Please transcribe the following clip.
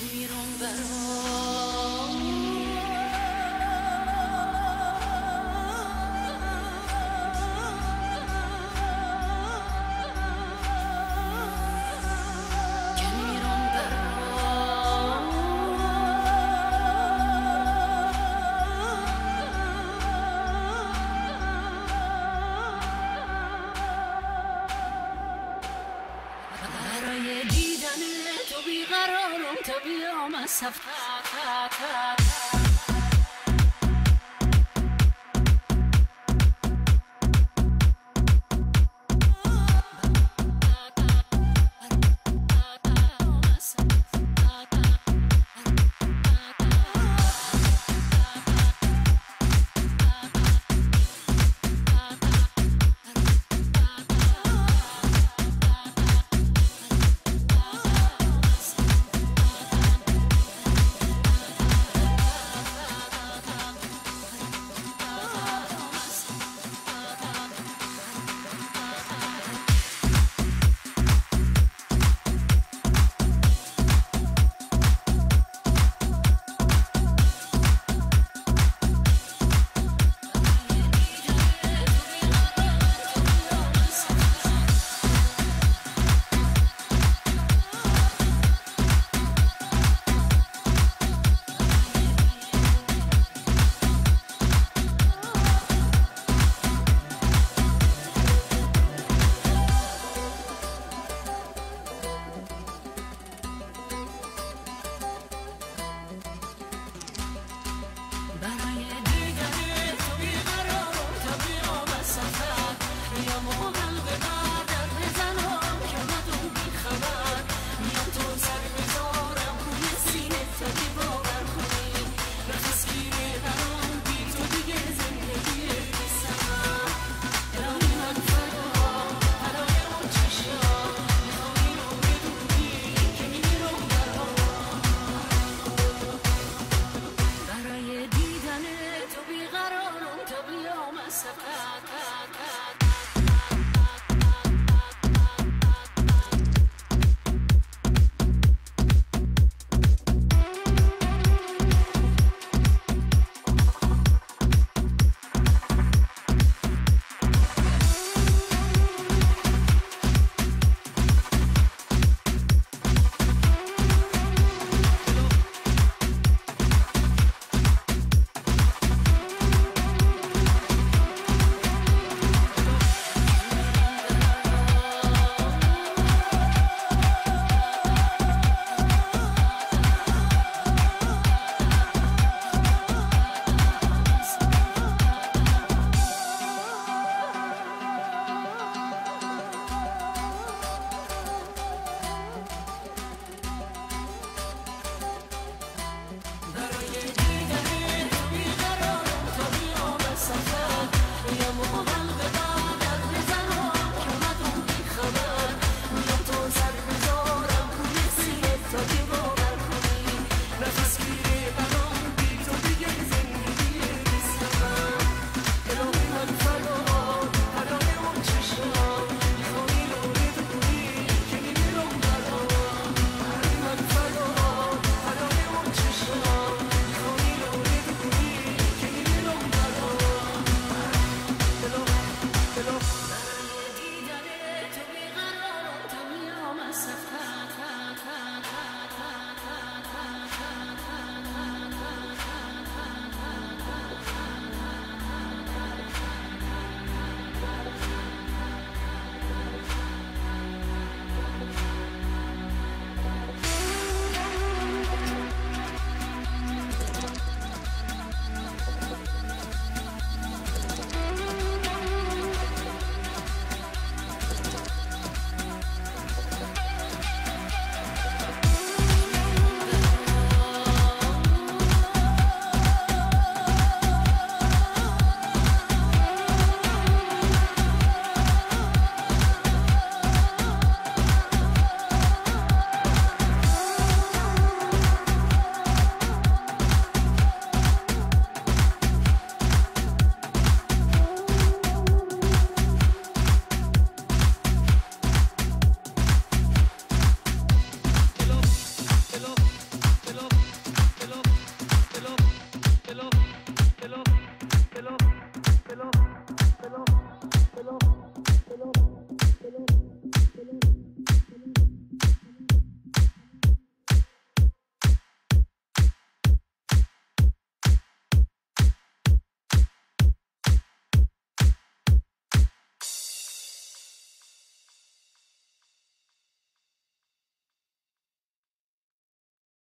You don't verbo دیدن تو